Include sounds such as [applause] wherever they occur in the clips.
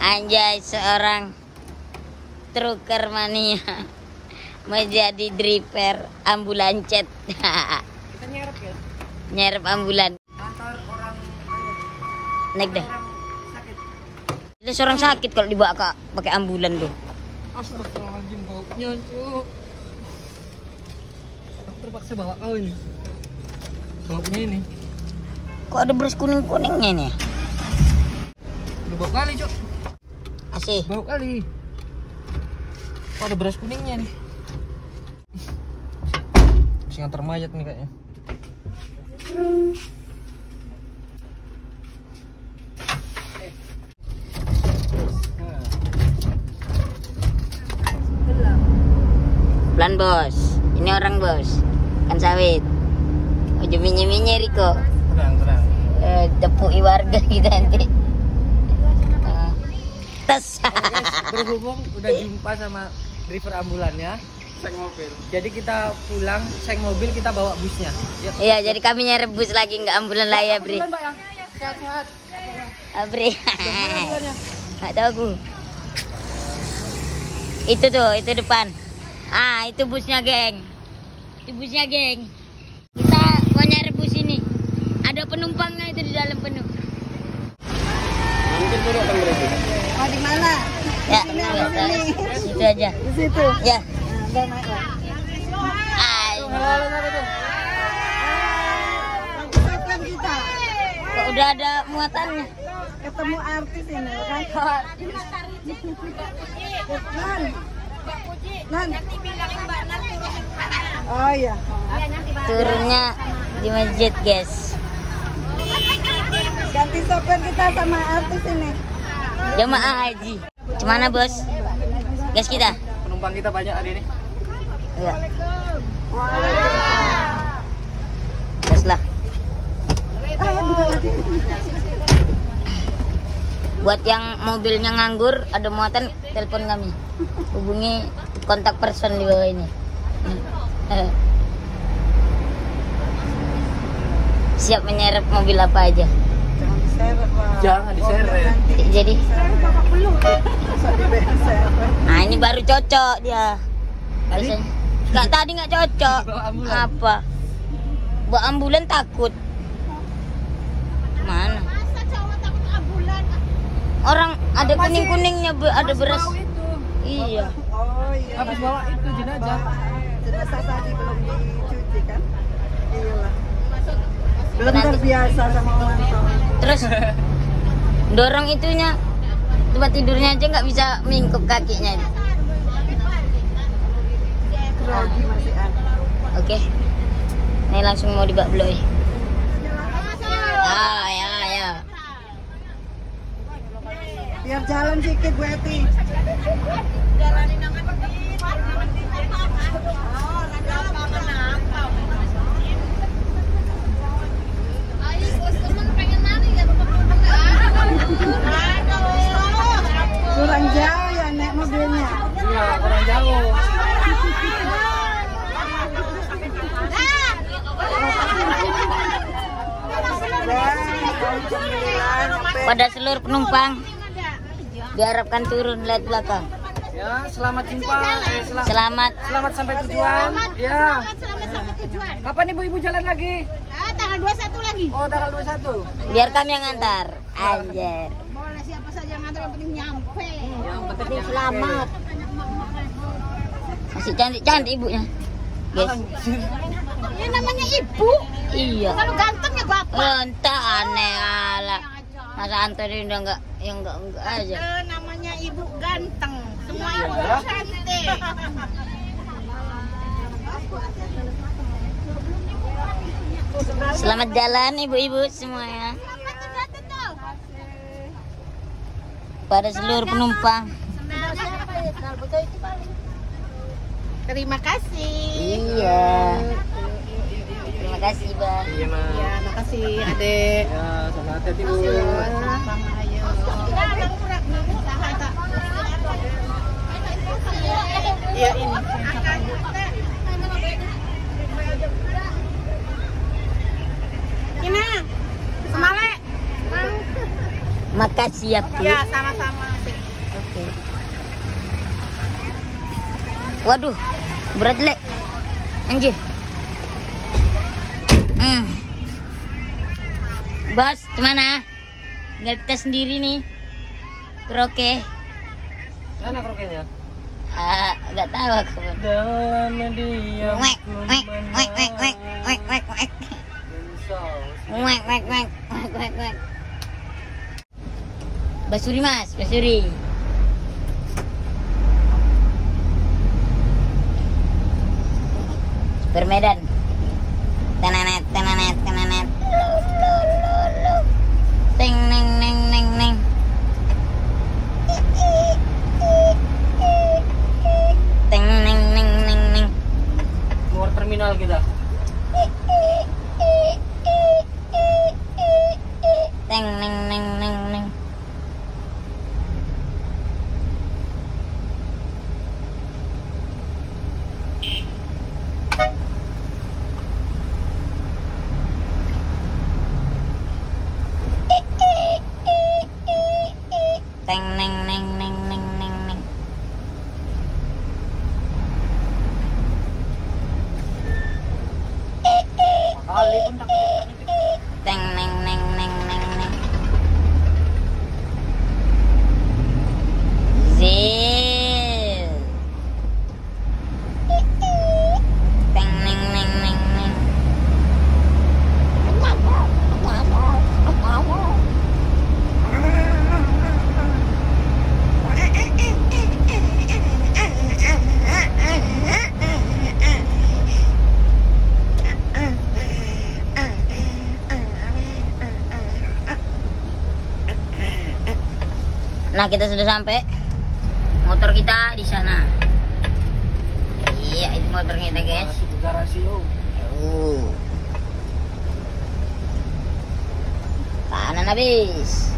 Anjay seorang trucker mania menjadi driver ambulancet. Kita nyerap ya. Nyerep ambulan. Antar orang Naik deh. Ada seorang sakit kalau dibawa kak pakai ambulan tuh. Astagfirullahaladzim baunya. Aku terpaksa bawa kau ini. Baunya ini. Kok ada beras kuning kuningnya ini? Udah bau kali cuk. Asih. Bau kali. Oh, ada beras kuningnya nih. Masih ngantar mayat nih kayaknya. Pelan bos. Ini orang bos. Kan sawit. Ojo minye-minye Riko. Tenang, tenang. Eh, tepui warga [laughs] kita nanti. Tes. [laughs] Berhubung udah jumpa sama driver ambulannya, seng mobil. Jadi kita pulang, seng mobil kita bawa busnya. Ya. Iya, jadi kami nyari bus lagi nggak ambulan lah ya, Bre. Ambulan, Pak, ya? Sehat-sehat. Ah, Bre. Ambulannya. Nggak tahu aku. Itu tuh, itu depan. Ah, itu busnya, geng. Itu busnya, geng. Kita mau nyari bus ini. Ada penumpangnya itu di dalam penuh. Mungkin turun kan berarti. Oh di mana? Ya, ya, sini. itu aja. Di situ. Ya. Nah. Langsung kita kok udah ada muatannya. ketemu artis ini kan? Nan. Nan. Oh iya. Turunnya di masjid, guys. Ganti sopir kita sama artis ini. Jemaah haji. Gimana, Bos? Guys kita. Penumpang kita banyak hari ini. Iya. Gas lah. Buat yang mobilnya nganggur, ada muatan, telepon kami. Hubungi kontak person di bawah ini. Eh. Siap menyerap mobil apa aja. Jangan diseret, Pak. Jangan diseret. Jadi, nah ini baru cocok dia. Biasanya. Nggak tadi nggak cocok. Apa? Bawa ambulan takut. Mana? Orang ada kuning kuningnya, ada beras. Iya. Oh iya. Habis bawa itu jenazah. Jenazah tadi belum dicuci kan? Iyalah. Belum terbiasa sama orang tua. Terus [laughs] dorong itunya tempat tidurnya aja nggak bisa mingkup kakinya. Oke. Ini langsung mau dibak bloy. Ah, ya, ya. Biar jalan sedikit Bu Eti. Kurang jauh ya naik mobilnya. Iya, orang jauh. Dan jam 9 sampai Pada seluruh penumpang diharapkan turun lihat belakang. Ya, selamat jumpa. Eh, selamat Selamat Selamat sampai tujuan. Ya. Kapan ibu-ibu jalan lagi? Ah, tanggal 21 lagi. Oh, tanggal 21. biar kami yang ngantar. Anjir. Boleh siapa saja yang ngantar yang penting nyampe. Yang penting Selamat. Masih cantik-cantik ibunya. Guys. Ini namanya ibu. Iya. Kalau ganteng ya bapak. Entah aneh ala. Masa Antoni udah enggak yang enggak enggak aja. Namanya ibu ganteng. Semua ibu harus cantik. Selamat jalan ibu-ibu semuanya. Pada seluruh penumpang. Terima kasih. Iya. Terima kasih, Bang. Iya, Mas. Ya, makasih Adek. Ya, sama hati-hati, Bu. Ayo. Iya ini. Ina, semale. Makasih ya, Bu. Ya, sama-sama. oke. Waduh, berat lek. Anjir. Hmm. Bos, gimana? Tinggal kita sendiri nih. Kroke. Mana kroketnya? Ah, nggak tahu aku. Dalam diam Wek, wek, wek, wek, wek, wek, wek, wek. Wek, wek, wek, wek, wek, wek. Basuri mas, basuri. Bermedan. Tenenet, tenenet, tenenet. Ting, neng, neng, neng, neng. Ting, neng, neng, neng, neng. Keluar terminal kita. Teng neng neng neng neng. Teng neng neng neng neng neng neng. Kali pun tak. Teng neng neng neng neng neng. Zil. Teng neng neng neng neng. Nah kita sudah sampai motor kita di sana. Iya itu motor kita guys. Kanan habis.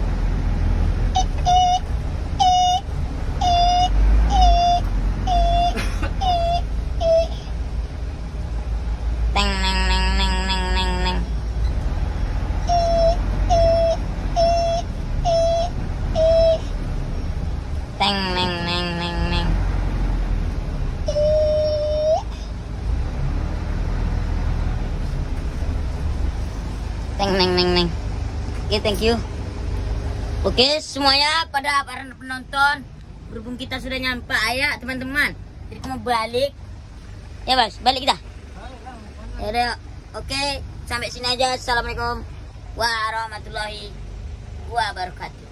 Teng neng neng neng neng. Teng neng neng neng. Oke, thank you. Oke, semuanya pada para penonton, berhubung kita sudah nyampe ya teman-teman. Jadi kita mau balik. Ya, Bos, balik kita. Ya oke, sampai sini aja. Assalamualaikum warahmatullahi wabarakatuh.